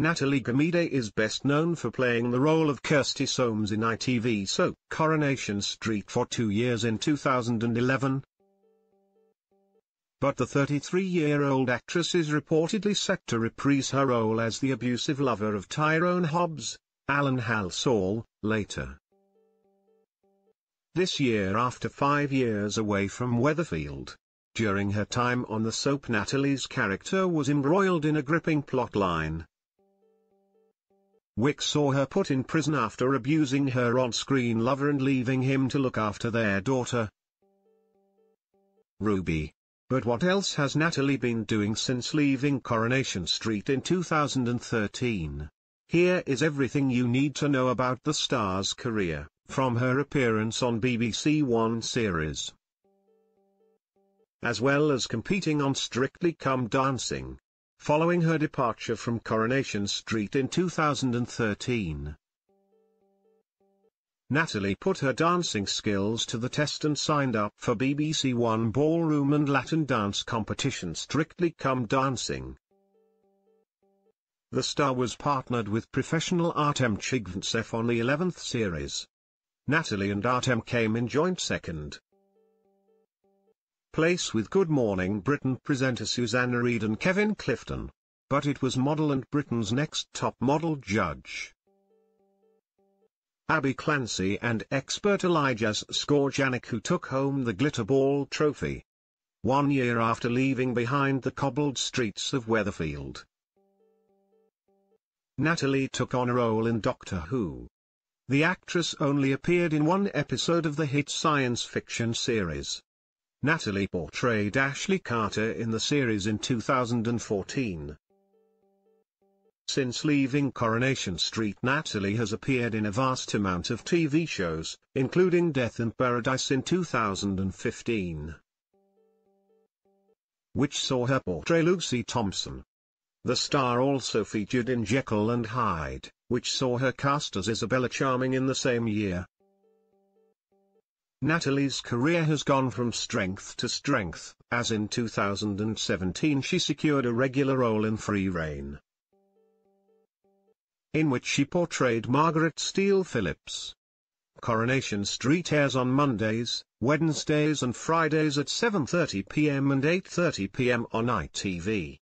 Natalie Gumede is best known for playing the role of Kirsty Soames in ITV soap Coronation Street for two years in 2011. But the 33-year-old actress is reportedly set to reprise her role as the abusive lover of Tyrone Dobbs, Alan Halsall, later. This year after five years away from Weatherfield, during her time on the soap Natalie's character was embroiled in a gripping plotline. Wick saw her put in prison after abusing her on-screen lover and leaving him to look after their daughter, Ruby. But what else has Natalie been doing since leaving Coronation Street in 2013? Here is everything you need to know about the star's career, from her appearance on BBC One series. As well as competing on Strictly Come Dancing, following her departure from Coronation Street in 2013. Natalie put her dancing skills to the test and signed up for BBC One ballroom and Latin dance competition Strictly Come Dancing. The star was partnered with professional Artem Chigvintsev on the 11th series. Natalie and Artem came in joint second place with Good Morning Britain presenter Susanna Reid and Kevin Clifton. But it was model and Britain's next top model judge. Abbey Clancy and expert Aljaž Škorjanec who took home the Glitterball trophy. One year after leaving behind the cobbled streets of Weatherfield. Natalie took on a role in Doctor Who. The actress only appeared in one episode of the hit science fiction series. Natalie portrayed Ashley Carter in the series in 2014. Since leaving Coronation Street Natalie has appeared in a vast amount of TV shows, including Death in Paradise in 2015, which saw her portray Lucy Thompson. The star also featured in Jekyll and Hyde, which saw her cast as Isabella Charming in the same year. Natalie's career has gone from strength to strength, as in 2017 she secured a regular role in Free Rein, in which she portrayed Margaret Steele Phillips. Coronation Street airs on Mondays, Wednesdays and Fridays at 7.30pm and 8.30pm on ITV.